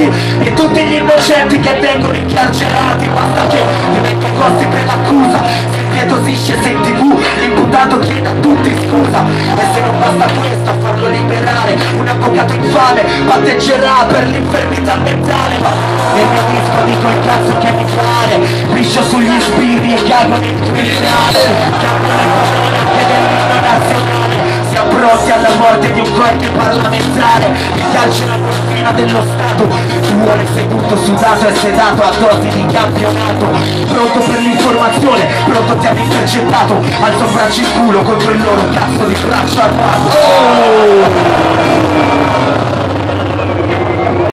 stati e tutti gli innocenti che vengono incarcerati basta che diventa costi per l'accusa. Si impietosisce se in tv l'imputato chiede a tutti scusa. E se non basta questo a farlo liberare un avvocato infame patteggerà per l'infermità mentale. Ma nel mio disco dico il cazzo che mi pare liscio sugli spiriti e cago nel criminale alla morte di un corpo parlamentare. Mi calcio la morfina dello Stato. Vuole seduto, sudato e sedato a dosi di campionato. Pronto per l'informazione pronto ti hanno intercettato. Alzo braccio in culo contro il loro cazzo di braccio armato. Oh!